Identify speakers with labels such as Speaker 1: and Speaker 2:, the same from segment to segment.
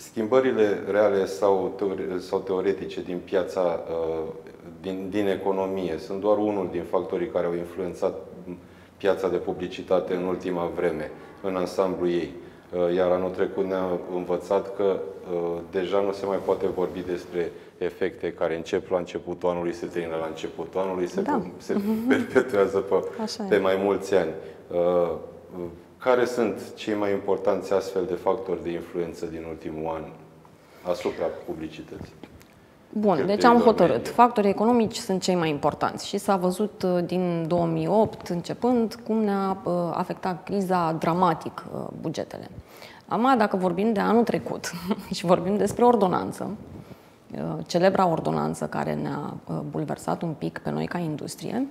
Speaker 1: Schimbările reale sau, teore- sau teoretice din piața, uh, din, din economie, sunt doar unul din factorii care au influențat piața de publicitate în ultima vreme, în ansamblu ei. Uh, iar anul trecut ne-a învățat că uh, deja nu se mai poate vorbi despre efecte care încep la începutul anului, se termină la începutul anului, se,
Speaker 2: Da.
Speaker 1: se perpetuează pe,
Speaker 2: Așa e.
Speaker 1: pe mai mulți ani. Uh, Care sunt cei mai importanți astfel de factori de influență din ultimul an asupra publicității?
Speaker 2: Bun, deci
Speaker 1: cheltuielilor
Speaker 2: am hotărât.
Speaker 1: medie.
Speaker 2: Factorii economici sunt cei mai importanți și s-a văzut uh, din 2008 începând cum ne-a uh, afectat criza dramatic uh, bugetele. Acum, dacă vorbim de anul trecut și vorbim despre ordonanță, uh, celebra ordonanță care ne-a uh, bulversat un pic pe noi ca industrie,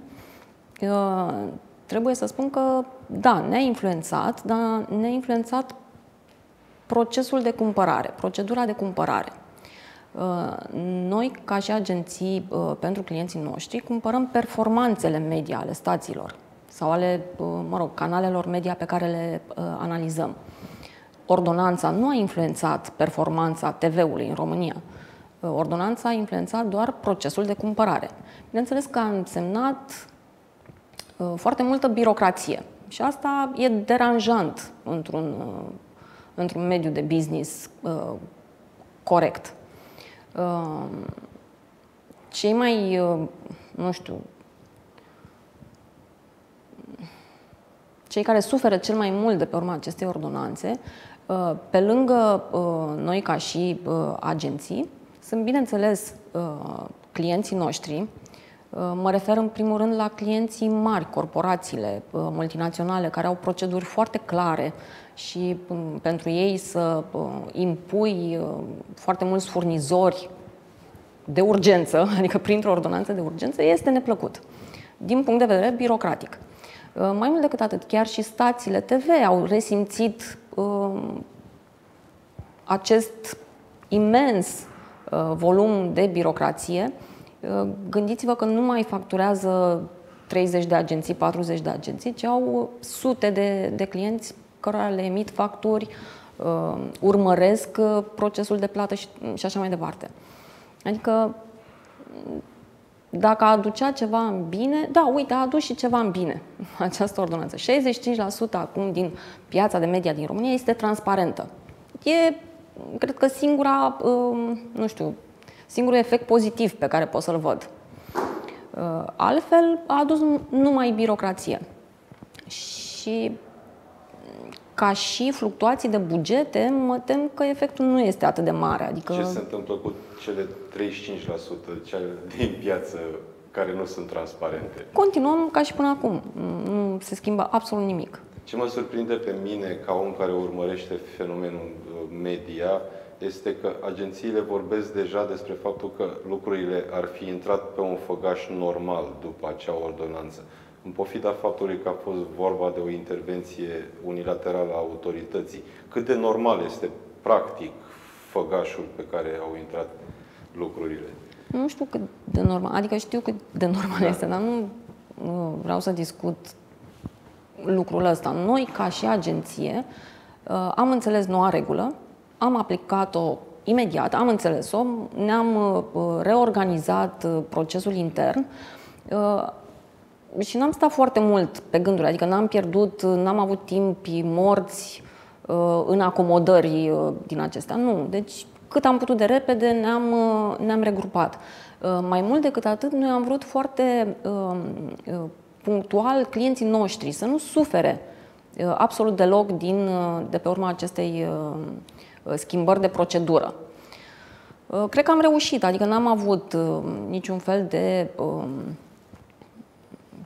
Speaker 2: uh, trebuie să spun că, da, ne-a influențat, dar ne-a influențat procesul de cumpărare, procedura de cumpărare. Uh, Noi, ca și agenții uh, pentru clienții noștri, cumpărăm performanțele media ale stațiilor sau ale, uh, mă rog, canalelor media pe care le uh, analizăm. Ordonanța nu a influențat performanța TV-ului în România. Uh, Ordonanța a influențat doar procesul de cumpărare. Bineînțeles că a însemnat uh, foarte multă birocrație și asta e deranjant într-un, uh, într-un mediu de business uh, corect. Uh, Cei mai, uh, nu știu, cei care suferă cel mai mult de pe urma acestei ordonanțe, uh, pe lângă uh, noi ca și uh, agenții, sunt bineînțeles uh, clienții noștri. Uh, Mă refer în primul rând la clienții mari, corporațiile uh, multinaționale, care au proceduri foarte clare și um, pentru ei să uh, impui uh, foarte mulți furnizori de urgență, adică printr-o ordonanță de urgență, este neplăcut din punct de vedere birocratic. Uh, Mai mult decât atât, chiar și stațiile TV au resimțit uh, acest imens uh, volum de birocrație. Uh, Gândiți-vă că nu mai facturează 30 de agenții, 40 de agenții, ci au sute de, de clienți cărora le emit facturi, uh, urmăresc uh, procesul de plată și, și așa mai departe. Adică dacă aducea ceva în bine, da, uite, a adus și ceva în bine această ordonanță. 65% acum din piața de media din România este transparentă. E, cred că, singura, um, nu știu, singurul efect pozitiv pe care pot să-l văd. Uh, Altfel, a adus numai birocrație. Și ca și fluctuații de bugete, mă tem că efectul nu este atât de mare. Adică...
Speaker 1: Ce se întâmplă cu cele 35% cele din piață care nu sunt transparente?
Speaker 2: Continuăm ca și până acum. Nu se schimbă absolut nimic.
Speaker 1: Ce mă surprinde pe mine ca om care urmărește fenomenul uh, media este că agențiile vorbesc deja despre faptul că lucrurile ar fi intrat pe un făgaș normal după acea ordonanță. În pofida faptului că a fost vorba de o intervenție unilaterală a autorității, cât de normal este practic făgașul pe care au intrat lucrurile?
Speaker 2: Nu știu cât de normal, adică știu cât de normal este, dar nu, nu vreau să discut lucrul ăsta. Noi, ca și agenție, uh, am înțeles noua regulă, am aplicat-o imediat, am înțeles-o, ne-am uh, reorganizat uh, procesul intern uh, și n-am stat foarte mult pe gânduri, adică n-am pierdut, n-am avut timp morți uh, în acomodări uh, din acestea. Nu. Deci, cât am putut de repede, ne-am, uh, ne-am regrupat. Uh, Mai mult decât atât, noi am vrut foarte uh, uh, punctual clienții noștri să nu sufere uh, absolut deloc din, uh, de pe urma acestei uh, uh, schimbări de procedură. Uh, Cred că am reușit, adică n-am avut uh, niciun fel de uh,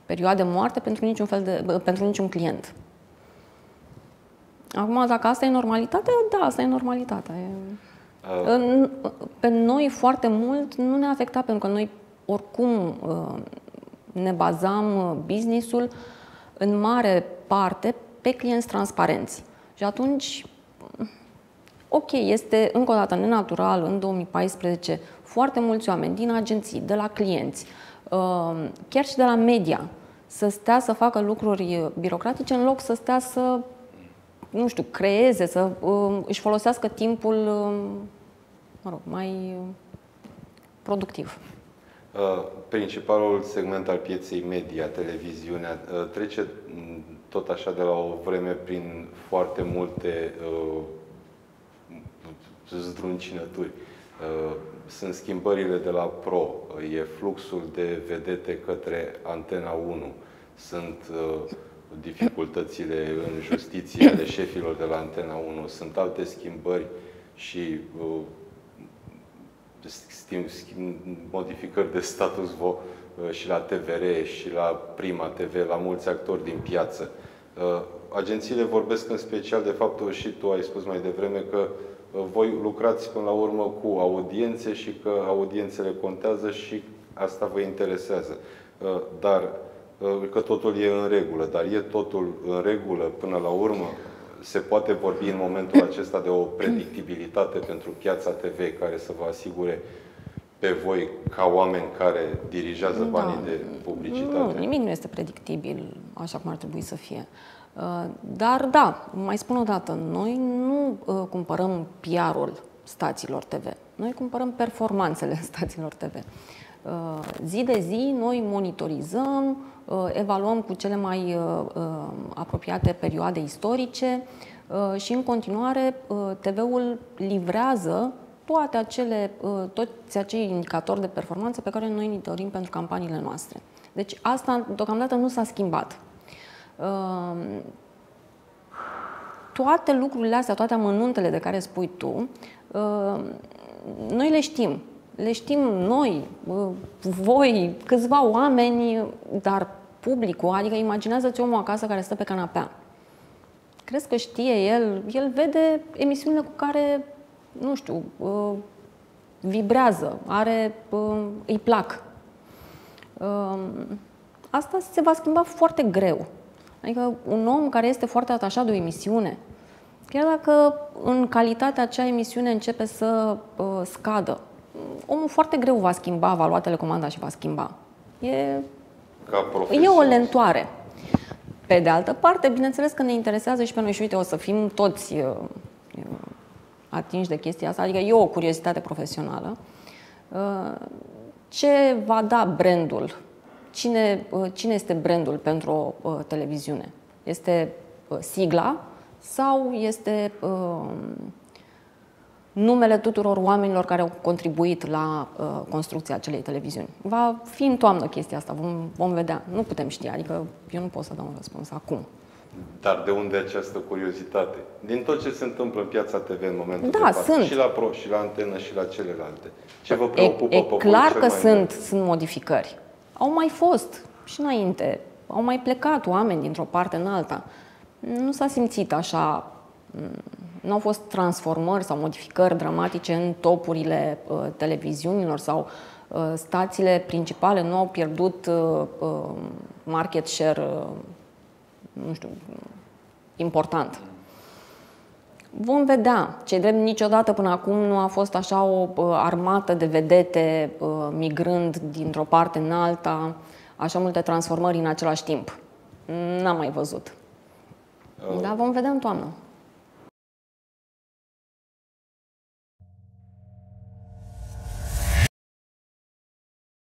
Speaker 2: perioade moarte pentru niciun, fel de, bă, pentru niciun client. Acum, dacă asta e normalitatea, da, asta e normalitatea. E...
Speaker 1: Uh,
Speaker 2: În- Pe noi foarte mult nu ne-a afectat pentru că noi oricum uh, ne bazam uh, businessul în mare parte pe clienți transparenți. Și atunci, ok, este încă o dată nenatural în 2014 foarte mulți oameni din agenții, de la clienți, uh, chiar și de la media, să stea să facă lucruri birocratice în loc să stea să nu știu, creeze, să uh, își folosească timpul, uh, mă rog, mai uh, productiv.
Speaker 1: Uh, principalul segment al pieței media, televiziunea, uh, trece mm, tot așa de la o vreme prin foarte multe uh, zdruncinături. Sunt schimbările de la Pro, e fluxul de vedete către Antena 1, sunt dificultățile în justiție ale șefilor de la Antena 1, sunt alte schimbări și modificări de status quo uh, și la TVR și la Prima TV, la mulți actori din piață. Uh, agențiile vorbesc în special de faptul, și tu ai spus mai devreme, că uh, voi lucrați până la urmă cu audiențe și că audiențele contează și asta vă interesează. Dar că totul e în regulă, dar e totul în regulă până la urmă? se poate vorbi în momentul acesta de o predictibilitate pentru piața TV care să vă asigure pe voi ca oameni care dirigează da. banii de publicitate?
Speaker 2: Nu, nimic nu este predictibil așa cum ar trebui să fie. Uh, dar da, mai spun o dată, noi nu uh, cumpărăm PR-ul stațiilor TV. Noi cumpărăm performanțele stațiilor TV. Uh, zi de zi noi monitorizăm, Uh, evaluăm cu cele mai uh, uh, apropiate perioade istorice și în continuare TV-ul livrează toate acele, toți acei indicatori de performanță pe care noi îi dorim pentru campaniile noastre. Deci asta deocamdată nu s-a schimbat. Toate lucrurile astea, toate amănuntele de care spui tu, noi le știm le știm noi, voi, câțiva oameni, dar publicul, adică imaginează-ți omul acasă care stă pe canapea. Crezi că știe el? El vede emisiunile cu care, nu știu, uh, vibrează, are, uh, îi plac. Uh, asta se va schimba foarte greu. Adică un om care este foarte atașat de o emisiune, chiar dacă în calitatea acea emisiune începe să scadă, omul foarte greu va schimba, va lua telecomanda și va schimba. E,
Speaker 1: Ca
Speaker 2: e o lentoare. Pe de altă parte, bineînțeles că ne interesează și pe noi și uite, o să fim toți uh, atinși de chestia asta, adică e o curiozitate profesională. Uh, ce va da brandul? Cine, uh, cine este brandul pentru o uh, televiziune? Este uh, sigla sau este uh, numele tuturor oamenilor care au contribuit la uh, construcția acelei televiziuni. Va fi în toamnă chestia asta, vom, vom vedea. Nu putem ști, adică eu nu pot să dau un răspuns acum.
Speaker 1: Dar de unde această curiozitate? Din tot ce se întâmplă în piața TV în momentul
Speaker 2: da,
Speaker 1: de față,
Speaker 2: sunt.
Speaker 1: și la Pro, și la Antenă, și la celelalte. Ce vă preocupă
Speaker 2: e, e
Speaker 1: pe
Speaker 2: clar
Speaker 1: voi
Speaker 2: că sunt,
Speaker 1: mult?
Speaker 2: sunt modificări. Au mai fost și înainte. Au mai plecat oameni dintr-o parte în alta. Nu s-a simțit așa nu au fost transformări sau modificări dramatice în topurile uh, televiziunilor sau uh, stațiile principale nu au pierdut uh, uh, market share, uh, nu știu, important. Vom vedea. Ce drept niciodată până acum nu a fost așa o uh, armată de vedete uh, migrând dintr-o parte în alta, așa multe transformări în același timp. N-am mai văzut. Uh. Dar vom vedea în toamnă.